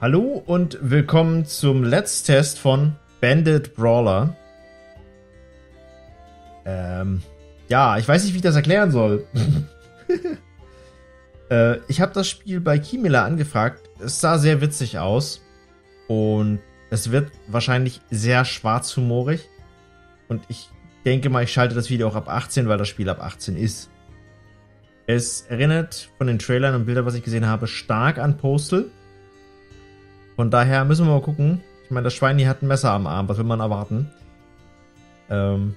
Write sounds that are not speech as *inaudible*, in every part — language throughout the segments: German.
Hallo und willkommen zum Let's Test von Bandit Brawler. Ähm, ja, ich weiß nicht, wie ich das erklären soll. *laughs* äh, ich habe das Spiel bei Kimilla angefragt. Es sah sehr witzig aus. Und es wird wahrscheinlich sehr schwarzhumorig. Und ich denke mal, ich schalte das Video auch ab 18, weil das Spiel ab 18 ist. Es erinnert von den Trailern und Bildern, was ich gesehen habe, stark an Postal. Von daher müssen wir mal gucken. Ich meine, das Schwein hier hat ein Messer am Arm. Was will man erwarten? Ähm,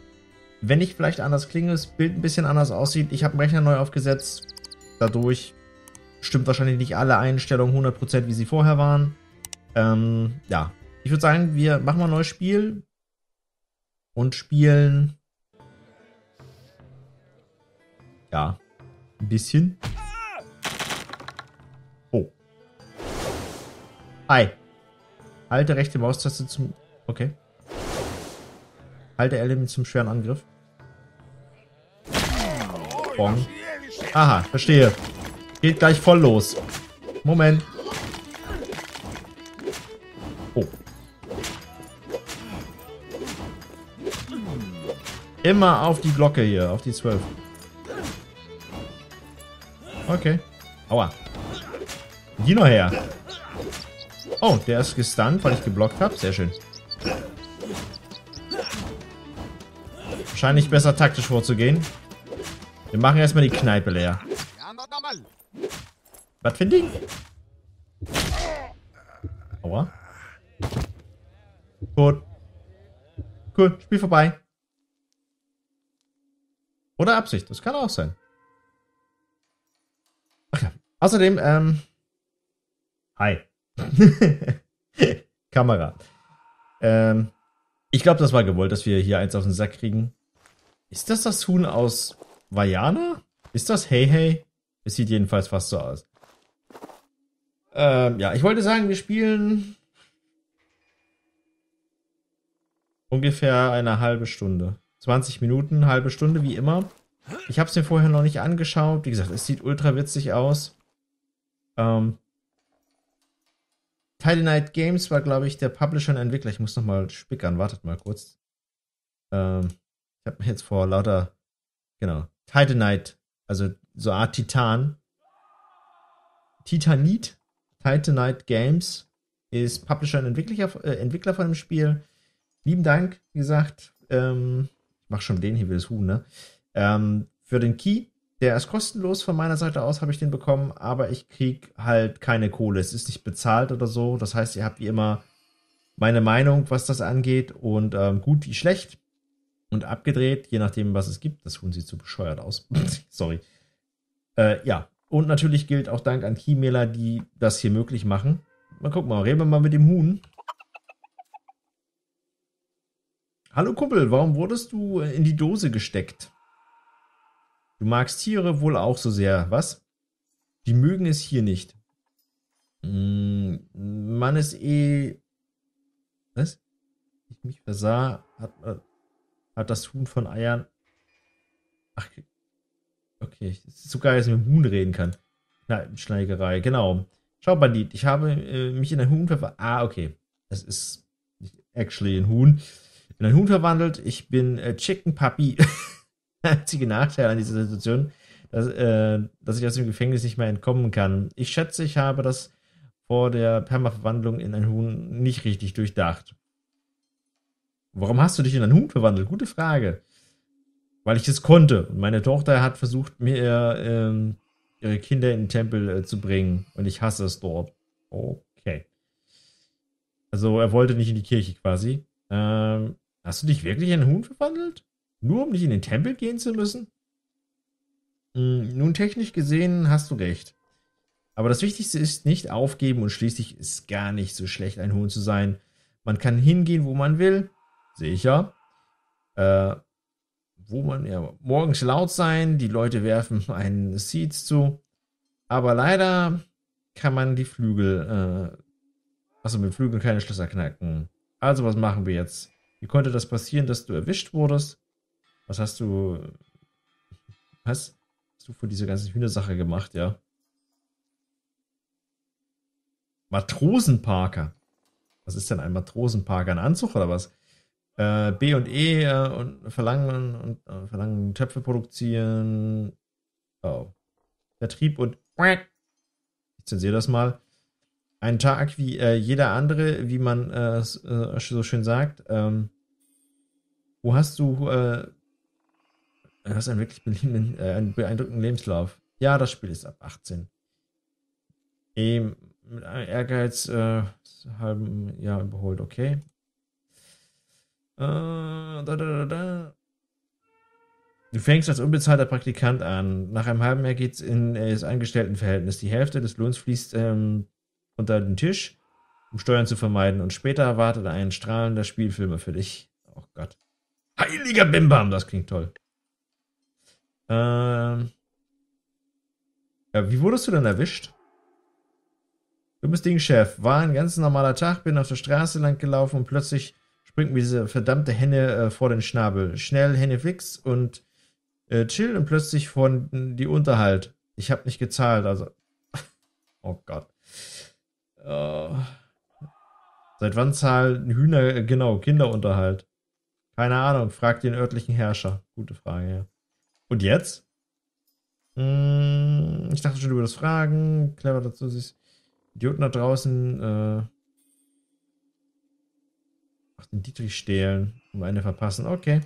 wenn ich vielleicht anders klinge, das Bild ein bisschen anders aussieht. Ich habe einen Rechner neu aufgesetzt. Dadurch stimmt wahrscheinlich nicht alle Einstellungen 100% wie sie vorher waren. Ähm, ja. Ich würde sagen, wir machen mal ein neues Spiel. Und spielen... Ja. Ein bisschen. Hi. Halte rechte Maustaste zum... Okay. Halte Element zum schweren Angriff. Bong. Aha, verstehe. Geht gleich voll los. Moment. Oh. Immer auf die Glocke hier, auf die 12. Okay. Aua. Die noch her. Oh, der ist gestunt, weil ich geblockt habe. Sehr schön. Wahrscheinlich besser taktisch vorzugehen. Wir machen erstmal die Kneipe leer. Was für ein Ding? Aua. Gut. Cool, Spiel vorbei. Oder Absicht, das kann auch sein. Ach ja. Außerdem, ähm. Hi. *laughs* Kamera. Ähm, ich glaube, das war gewollt, dass wir hier eins auf den Sack kriegen. Ist das das Huhn aus Vajana? Ist das Hey Hey? Es sieht jedenfalls fast so aus. Ähm, ja, ich wollte sagen, wir spielen ungefähr eine halbe Stunde. 20 Minuten, halbe Stunde, wie immer. Ich habe es mir vorher noch nicht angeschaut. Wie gesagt, es sieht ultra witzig aus. Ähm, Tidy Night Games war, glaube ich, der Publisher und Entwickler. Ich muss noch mal spickern. Wartet mal kurz. Ähm, ich habe mir jetzt vor lauter, genau, Titanite, also so eine Art Titan. Titanite, Titanite Games ist Publisher und Entwickler, äh, Entwickler von dem Spiel. Lieben Dank, wie gesagt. Ähm, ich mache schon den hier wie das Huhn, ne? Ähm, für den Key. Der ist kostenlos von meiner Seite aus, habe ich den bekommen, aber ich krieg halt keine Kohle. Es ist nicht bezahlt oder so. Das heißt, ihr habt wie immer meine Meinung, was das angeht und ähm, gut wie schlecht und abgedreht, je nachdem, was es gibt. Das Huhn sieht so bescheuert aus. *laughs* Sorry. Äh, ja, und natürlich gilt auch Dank an Keymailer, die das hier möglich machen. Mal gucken mal, reden wir mal mit dem Huhn. Hallo Kumpel, warum wurdest du in die Dose gesteckt? Du magst Tiere wohl auch so sehr, was? Die mögen es hier nicht. Mm, man ist eh. Was? Ich mich versah, hat, äh, hat das Huhn von Eiern. Ach, okay. Es ist so geil, dass ich mit dem Huhn reden kann. Schneigerei, genau. Schau, Bandit, ich habe äh, mich in ein Huhn verwandelt. Ah, okay. Es ist actually ein Huhn. In ein Huhn verwandelt. Ich bin äh, Chicken Puppy. *laughs* *laughs* einzige Nachteil an dieser Situation, dass, äh, dass ich aus dem Gefängnis nicht mehr entkommen kann. Ich schätze, ich habe das vor der Permaverwandlung in ein Huhn nicht richtig durchdacht. Warum hast du dich in ein Huhn verwandelt? Gute Frage. Weil ich es konnte. Und meine Tochter hat versucht, mir ähm, ihre Kinder in den Tempel äh, zu bringen. Und ich hasse es dort. Okay. Also er wollte nicht in die Kirche quasi. Ähm, hast du dich wirklich in ein Huhn verwandelt? Nur um nicht in den Tempel gehen zu müssen? Hm, nun, technisch gesehen hast du recht. Aber das Wichtigste ist nicht aufgeben und schließlich ist gar nicht so schlecht, ein Huhn zu sein. Man kann hingehen, wo man will. Sicher. Äh, wo man ja morgens laut sein, die Leute werfen *laughs* einen Seeds zu. Aber leider kann man die Flügel, äh, also mit Flügeln keine Schlösser knacken. Also was machen wir jetzt? Wie konnte das passieren, dass du erwischt wurdest? Was hast du. Was hast du für diese ganze Hühnersache gemacht, ja? Matrosenparker. Was ist denn ein Matrosenparker? Ein Anzug oder was? Äh, B und E äh, und verlangen und äh, verlangen Töpfe produzieren. Oh. Vertrieb und ich zensiere das mal. Ein Tag wie äh, jeder andere, wie man äh, äh, so schön sagt. Ähm, wo hast du äh, hast einen wirklich äh, einen beeindruckenden Lebenslauf? Ja, das Spiel ist ab 18. Eben mit Ehrgeiz äh, halben Jahr überholt, okay. Äh, da, da, da. Du fängst als unbezahlter Praktikant an. Nach einem halben Jahr geht's in äh, das Angestelltenverhältnis. Die Hälfte des Lohns fließt ähm, unter den Tisch, um Steuern zu vermeiden. Und später erwartet ein strahlender Spielfilmer für dich. Oh Gott. Heiliger Bimbam, das klingt toll. Ähm. Ja, wie wurdest du denn erwischt? Du bist Ding Chef. War ein ganz normaler Tag, bin auf der Straße lang gelaufen und plötzlich springt mir diese verdammte Henne äh, vor den Schnabel. Schnell Henne fix und äh, chill und plötzlich von die Unterhalt. Ich habe nicht gezahlt, also. *laughs* oh Gott. Uh, seit wann zahlen Hühner, äh, genau, Kinderunterhalt? Keine Ahnung, frag den örtlichen Herrscher. Gute Frage, ja. Und jetzt? Hm, ich dachte schon über das Fragen. Clever dazu ist. Idioten da draußen, äh, ach, den Dietrich stehlen, um eine verpassen. Okay.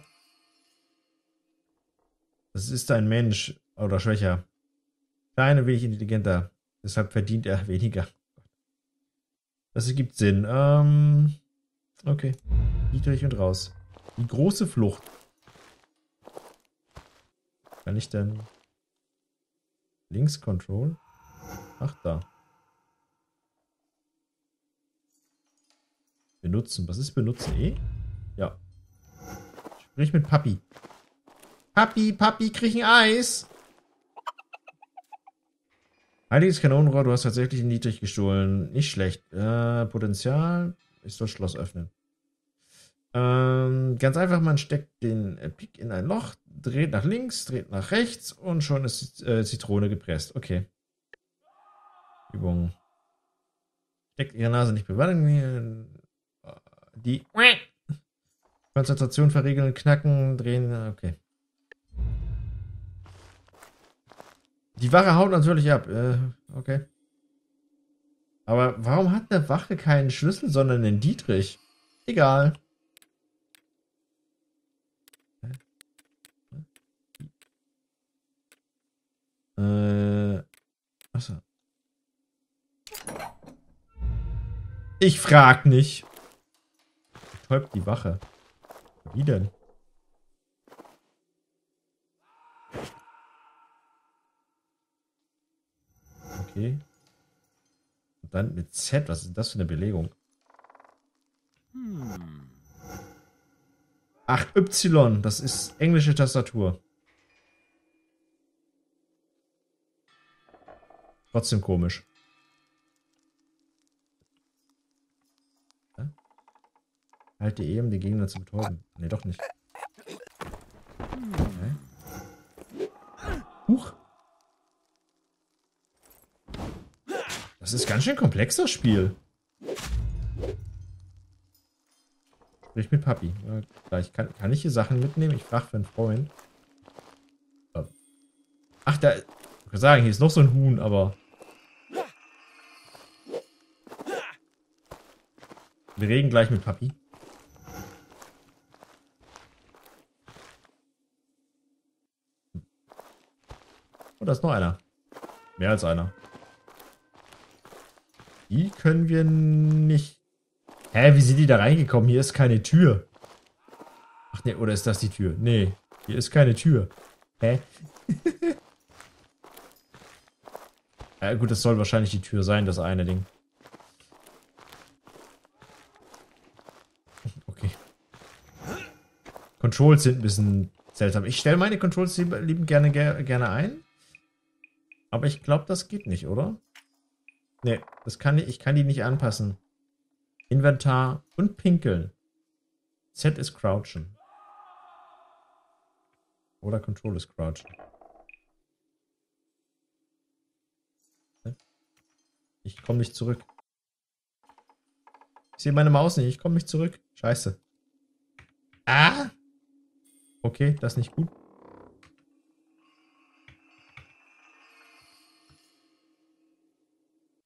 Das ist ein Mensch oder schwächer. Klein wenig intelligenter. Deshalb verdient er *laughs* weniger. Das ergibt Sinn. Ähm, okay. Niedrig und raus. Die große Flucht. Kann ich denn links Control? Ach, da. Benutzen. Was ist benutzen? E? Ja. Sprich mit Papi. Papi, Papi, krieg ein Eis. Heiliges Kanonenrohr, du hast tatsächlich niedrig gestohlen. Nicht schlecht. Äh, Potenzial. Ich soll Schloss öffnen. Ähm, ganz einfach, man steckt den Pik in ein Loch, dreht nach links, dreht nach rechts und schon ist äh, Zitrone gepresst. Okay. Übung. Steckt ihre Nase nicht bewahren. Die *laughs* Konzentration verriegeln, knacken, drehen. Okay. Die Wache haut natürlich ab. Äh, okay. Aber warum hat eine Wache keinen Schlüssel, sondern den Dietrich? Egal. Äh. Achso. Ich frag nicht. Betäubt die Wache. Wie denn? Okay. Und dann mit Z, was ist das für eine Belegung? Ach, Y, das ist englische Tastatur. Trotzdem komisch. Halte E, um die Gegner zu betäuben. Ne, doch nicht. Okay. Huch. Das ist ganz schön komplex, das Spiel. Sprich mit Papi. Gleich. Kann, kann ich hier Sachen mitnehmen? Ich frage für einen Freund. Ach, da... Ich kann sagen, hier ist noch so ein Huhn, aber... Wir reden gleich mit Papi. Oh, da ist noch einer. Mehr als einer. Die können wir nicht... Hä, wie sind die da reingekommen? Hier ist keine Tür. Ach ne, oder ist das die Tür? Nee, hier ist keine Tür. Hä? *laughs* ja gut, das soll wahrscheinlich die Tür sein, das eine Ding. Okay. Controls sind ein bisschen seltsam. Ich stelle meine Controls lieben gerne, gerne ein. Aber ich glaube, das geht nicht, oder? Nee, das kann ich, ich kann die nicht anpassen. Inventar und Pinkeln. Z ist Crouchen. Oder Control ist Crouchen. Ich komme nicht zurück. Ich sehe meine Maus nicht. Ich komme nicht zurück. Scheiße. Ah! Okay, das ist nicht gut.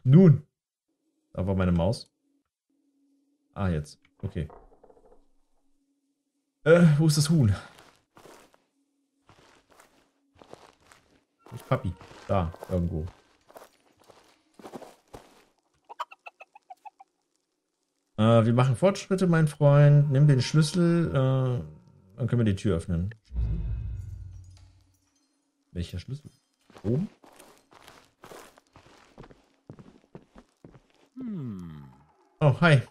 Nun. Da war meine Maus. Ah, jetzt. Okay. Äh, wo ist das Huhn? Wo ist Papi? Da, irgendwo. Äh, wir machen Fortschritte, mein Freund. Nimm den Schlüssel. Äh, dann können wir die Tür öffnen. Welcher Schlüssel? Oben? Hi.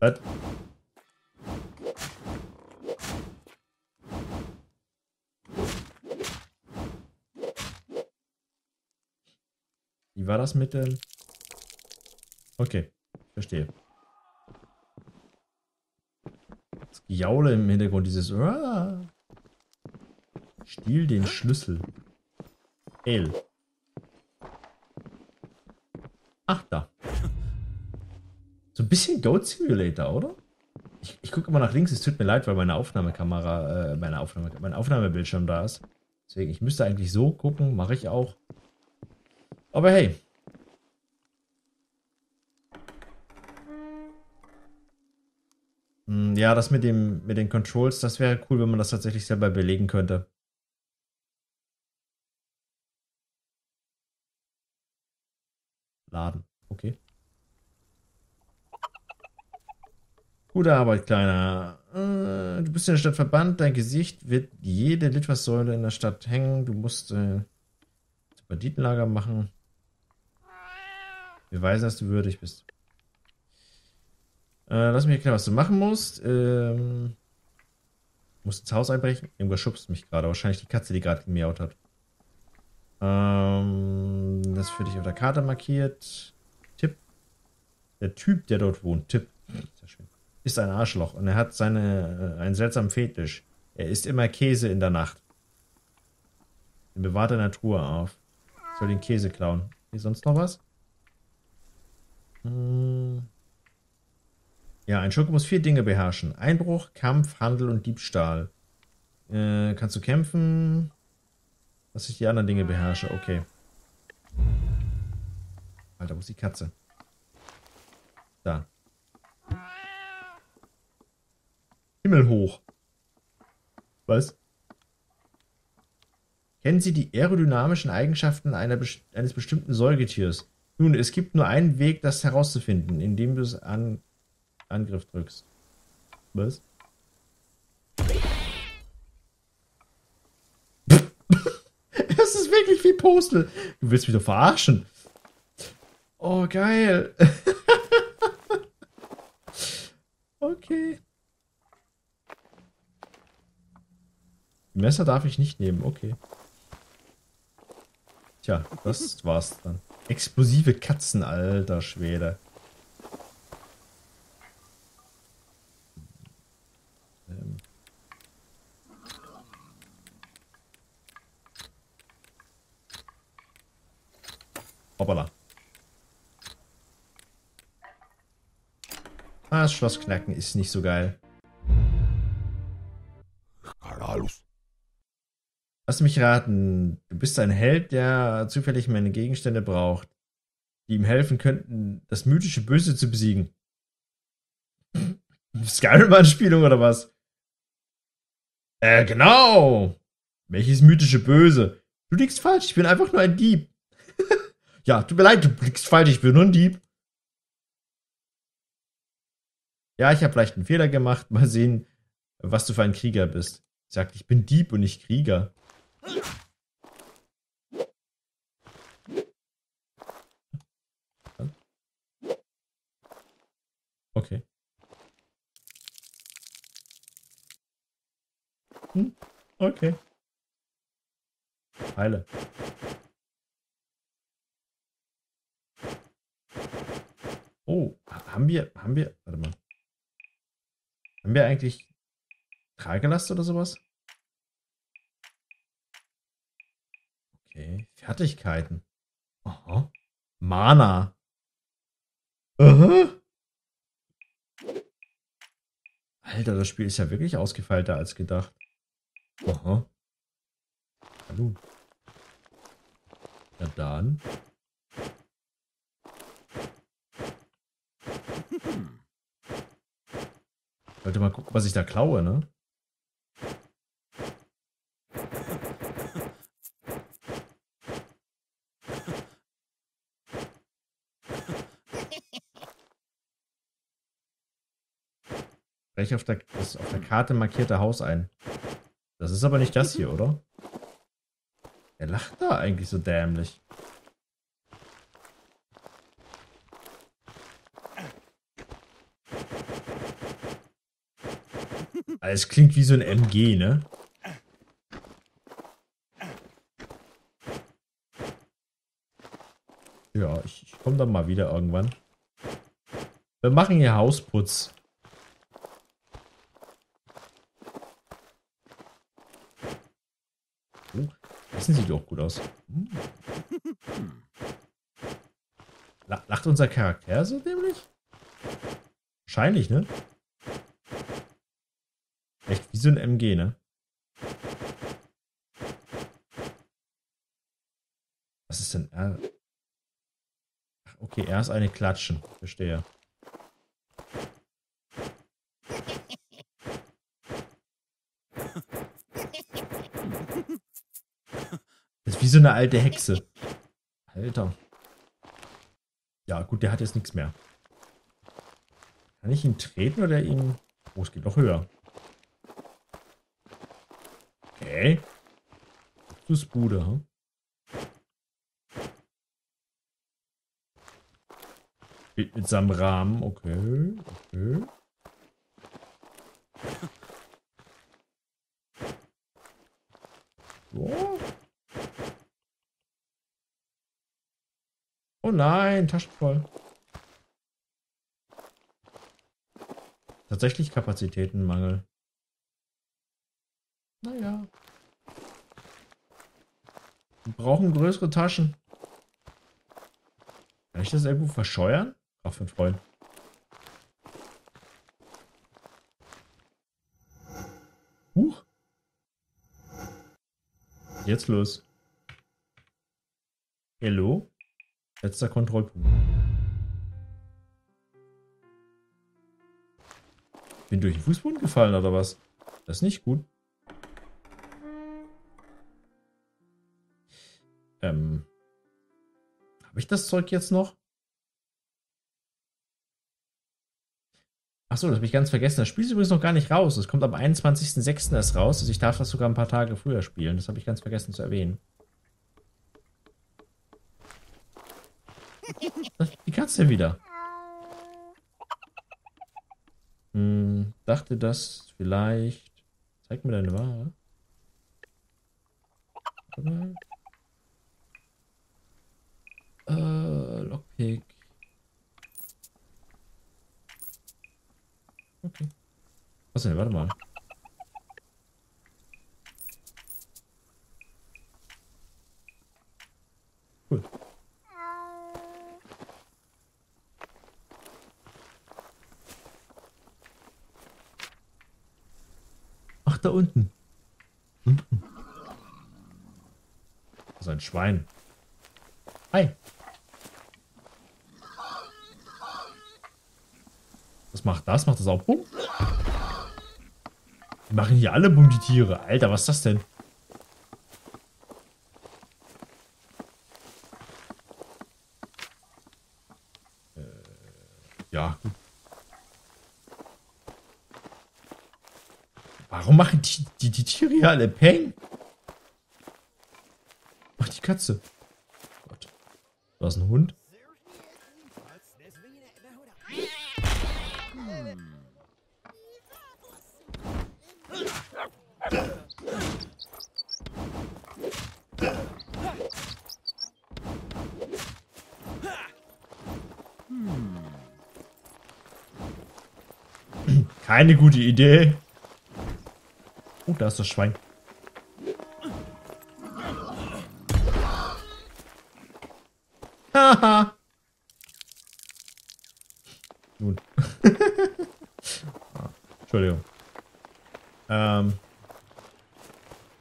Was? Wie war das mit dem... Okay, verstehe. Das Gejaule im Hintergrund, dieses... Ah, Stiehl den Schlüssel. L. Ach, da. So ein bisschen Goat Simulator, oder? Ich, ich gucke immer nach links, es tut mir leid, weil meine Aufnahmekamera, äh, meine Aufnahme, mein Aufnahmebildschirm da ist. Deswegen, ich müsste eigentlich so gucken, mache ich auch. Aber hey. Hm, ja, das mit dem, mit den Controls, das wäre cool, wenn man das tatsächlich selber belegen könnte. Laden. Okay. Gute Arbeit, Kleiner. Äh, du bist in der Stadt verbannt. Dein Gesicht wird jede Litfaßsäule in der Stadt hängen. Du musst äh, Banditenlager machen. Wir weisen, dass du würdig bist. Äh, lass mich erklären, was du machen musst. Ähm, musst ins Haus einbrechen. Irgendwas schubst mich gerade. Wahrscheinlich die Katze, die gerade gemiaut hat. Ähm, das ist für dich auf der Karte markiert. Tipp. Der Typ, der dort wohnt, Tipp. Ist ein Arschloch und er hat seine, äh, einen seltsamen Fetisch. Er isst immer Käse in der Nacht. Den bewahrt er in der Truhe auf. Ich soll den Käse klauen. Hier sonst noch was? Hm. Ja, ein Schurke muss vier Dinge beherrschen. Einbruch, Kampf, Handel und Diebstahl. Äh, kannst du kämpfen? dass ich die anderen Dinge beherrsche. Okay. Alter, wo ist die Katze? Da. Himmel hoch. Was? Kennen Sie die aerodynamischen Eigenschaften einer, eines bestimmten Säugetiers? Nun, es gibt nur einen Weg, das herauszufinden, indem du es an Angriff drückst. Was? *laughs* wirklich wie Postel. Du willst mich doch verarschen. Oh, geil. *laughs* okay. Messer darf ich nicht nehmen, okay. Tja, das war's dann. Explosive Katzen, alter Schwede. Hoppala. Ah, das Schloss knacken ist nicht so geil. Lass mich raten. Du bist ein Held, der zufällig meine Gegenstände braucht, die ihm helfen könnten, das mythische Böse zu besiegen. *laughs* Skyrim-Anspielung oder was? Äh, genau. Welches mythische Böse? Du liegst falsch, ich bin einfach nur ein Dieb. *laughs* Ja, tut mir leid, du blickst falsch, ich bin nur ein Dieb. Ja, ich habe vielleicht einen Fehler gemacht. Mal sehen, was du für ein Krieger bist. Ich sag, ich bin Dieb und nicht Krieger. Okay. Hm, okay. Heile. Oh, haben wir, haben wir, warte mal. Haben wir eigentlich Tragelast oder sowas? Okay, Fertigkeiten. Aha. Mana. Aha. Alter, das Spiel ist ja wirklich ausgefeilter als gedacht. Aha. Hallo. Ja dann. *laughs* Sollte mal gucken, was ich da klaue, ne? Breche auf der, das auf der Karte markierte Haus ein. Das ist aber nicht das hier, oder? Er lacht da eigentlich so dämlich. Es klingt wie so ein MG, ne? Ja, ich, ich komme dann mal wieder irgendwann. Wir machen hier Hausputz. Oh, Essen sieht doch gut aus. Hm. Lacht unser Charakter so dämlich? Wahrscheinlich, ne? Echt wie so ein MG, ne? Was ist denn R? Ach, okay, er ist eine Klatschen. Verstehe. Wie so eine alte Hexe. Alter. Ja, gut, der hat jetzt nichts mehr. Kann ich ihn treten oder ihn... Oh, es geht doch höher. Okay. Das Bude, hm? Mit, mit seinem Rahmen, okay. Okay. So. Oh nein, Taschen voll. Tatsächlich Kapazitätenmangel. Naja. Wir brauchen größere Taschen. Kann ich das irgendwo verscheuern? Ach, für Freund. Huch. Jetzt los. Hello? Letzter Kontrollpunkt. Bin durch den Fußboden gefallen oder was? Das ist nicht gut. Ähm. Habe ich das Zeug jetzt noch? Achso, das habe ich ganz vergessen. Das Spiel ist übrigens noch gar nicht raus. Es kommt am 21.06. erst raus. Also ich darf das sogar ein paar Tage früher spielen. Das habe ich ganz vergessen zu erwähnen. Wie Katze wieder. Hm, dachte das vielleicht. Zeig mir deine Ware. Äh, Lockpick. Okay. Was denn? Warte mal. Da unten. Unten. Das ist ein Schwein. Hi. Was macht das? Macht das auch Bumm? Die machen hier alle Bumm, die Tiere. Alter, was ist das denn? Äh, ja, gut. Warum machen die, die, die Tiere hier alle Peng? Ach, die Katze. Gott. Da ist ein Hund. Keine gute Idee. Da ist das Schwein. Haha. Nun. *laughs* Entschuldigung. Ähm.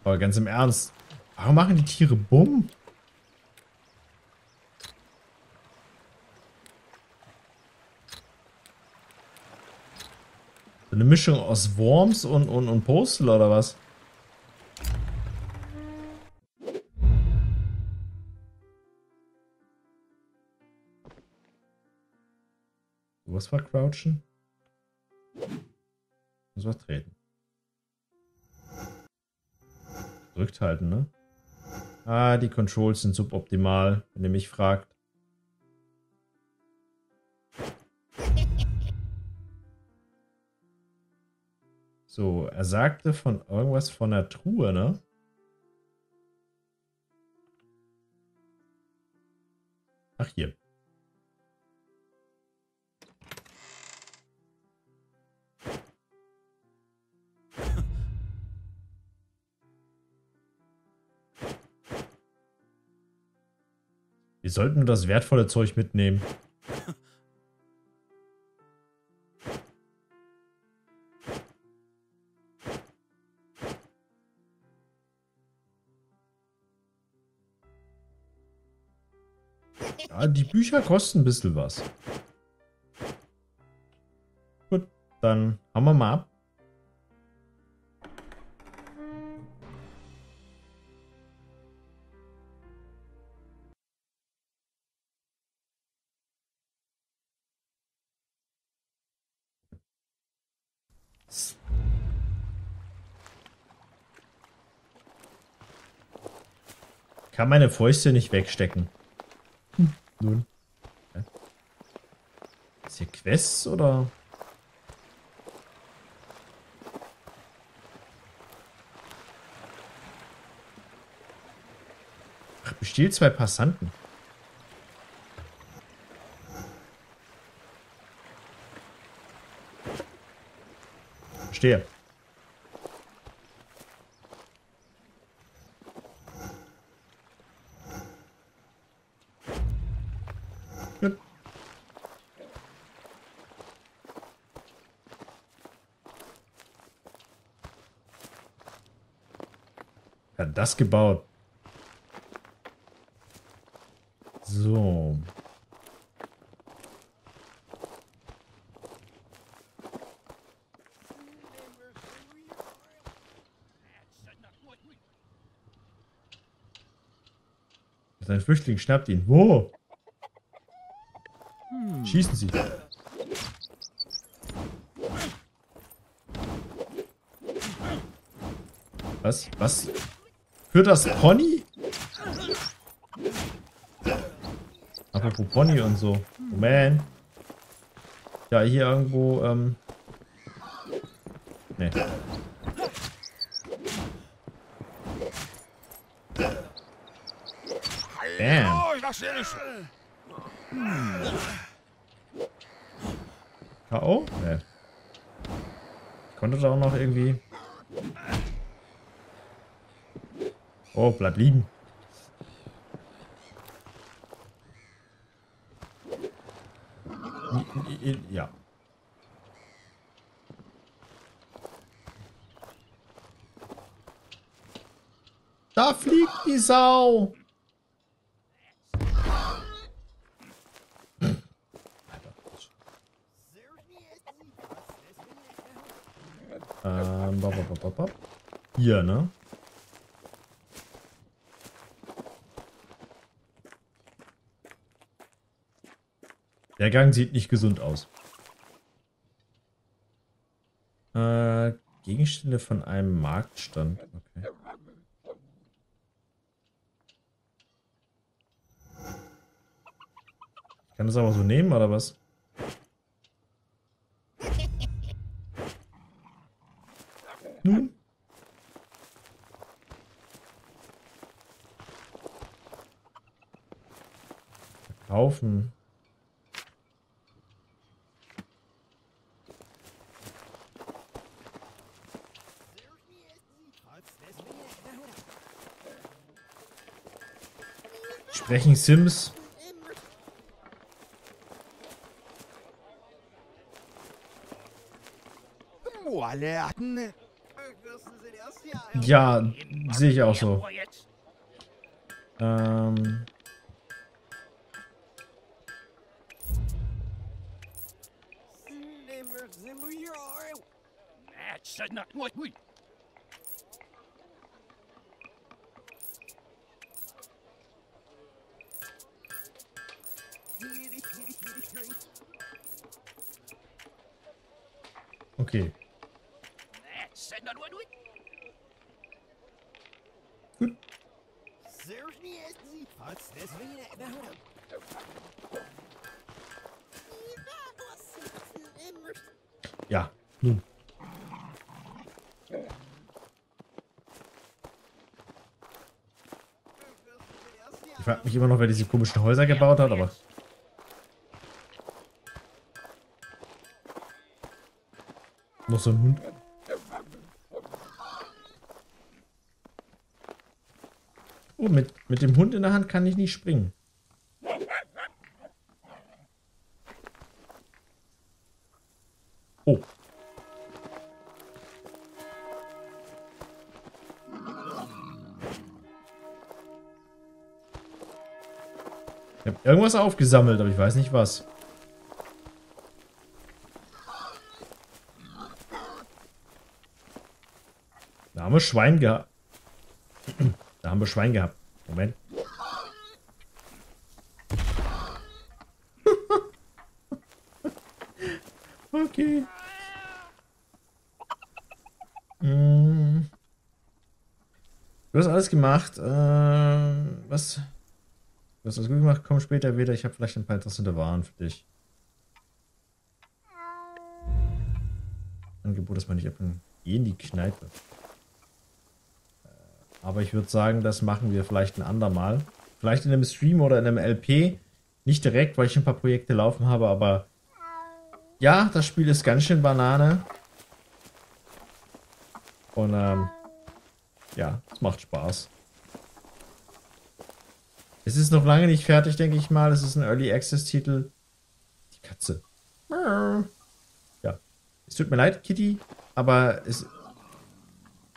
Aber ganz im Ernst. Warum machen die Tiere Bumm? Eine Mischung aus Worms und, und, und Postal oder was? Was war Crouchen? Muss was treten. Drückt halten, ne? Ah, die Controls sind suboptimal, wenn ihr mich fragt. So, er sagte von irgendwas von der Truhe, ne? Ach, hier. Wir sollten nur das wertvolle Zeug mitnehmen. Bücher kosten ein bisschen was. Gut, dann haben wir mal ab. Kann meine Fäuste nicht wegstecken. Nun. Ist hier Quests oder? Ach, bestiehlt zwei Passanten. Verstehe. Das gebaut? So. Sein Flüchtling schnappt ihn. Wo? Schießen Sie. Was? Was? Für das Pony? Apropos Pony und so. Moment. Ja, hier irgendwo, ähm... Nee. Bam. K.O.? Nee. Konnte da auch noch irgendwie... Oh, bleib liegen. Ja. Da fliegt die Sau. Ähm, Hier, ne? Der Gang sieht nicht gesund aus. Äh, Gegenstände von einem Marktstand. Okay. Ich kann das aber so nehmen, oder was? Nun? Verkaufen. Brechen Sims. Oh, äh, ja, sehe ich auch so. Ähm. Okay. Ja, nun. Ich frage mich immer noch, wer diese komischen Häuser gebaut hat, aber... so ein Hund. Oh, mit, mit dem Hund in der Hand kann ich nicht springen. Oh. Ich habe irgendwas aufgesammelt, aber ich weiß nicht was. Wir Schwein gehabt. Da haben wir Schwein gehabt. Moment. *laughs* okay. Mm. Du hast alles gemacht. Äh, was? Du hast alles gut gemacht. Komm später wieder. Ich habe vielleicht ein paar interessante Waren für dich. Angebot, dass man nicht. Geh in die Kneipe. Aber ich würde sagen, das machen wir vielleicht ein andermal. Vielleicht in einem Stream oder in einem LP. Nicht direkt, weil ich ein paar Projekte laufen habe, aber ja, das Spiel ist ganz schön Banane. Und ähm, ja, es macht Spaß. Es ist noch lange nicht fertig, denke ich mal. Es ist ein Early Access Titel. Die Katze. Ja. Es tut mir leid, Kitty, aber es,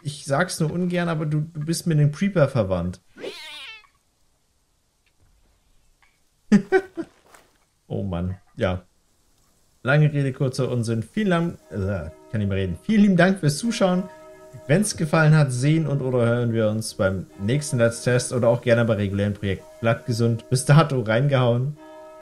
ich sag's nur ungern, aber du, du bist mit dem Creeper verwandt. *laughs* oh Mann, ja. Lange Rede, kurzer Unsinn. Vielen Dank, äh, kann ich mal reden. Vielen lieben Dank fürs Zuschauen. Wenn es gefallen hat, sehen und oder hören wir uns beim nächsten Let's Test oder auch gerne bei regulären Projekten. Bleibt gesund. Bis dato reingehauen.